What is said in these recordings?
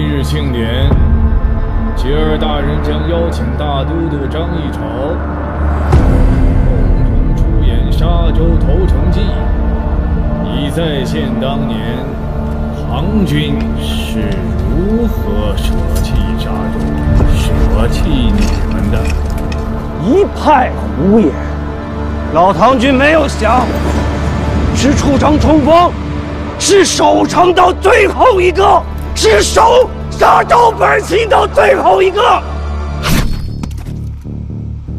今日庆典，吉尔大人将邀请大都督张议潮共同出演沙洲投诚记，以再现当年唐军是如何舍弃沙洲、舍弃你们的。一派胡言！老唐军没有降，是出城冲锋，是守城到最后一个，是守沙洲本旗到最后一个。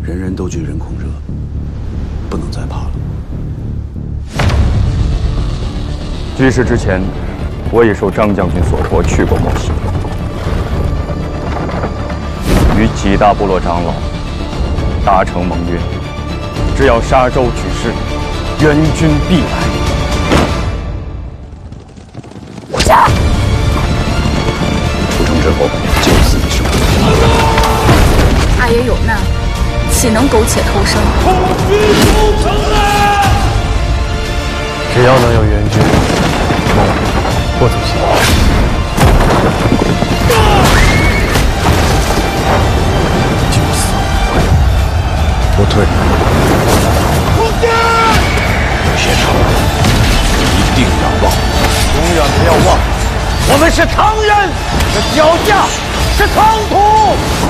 人人都惧人恐热，不能再怕了。居师之前，我已受张将军所托去过漠西，与几大部落长老达成盟约，只要沙洲举事，援军必来。出城之后，救死一生。阿爷有难，岂能苟且偷生？只要能有援军，梦不走心。救死不退，不退。有些仇，一定要报。永远不要忘，我们是唐人，脚下是汤土。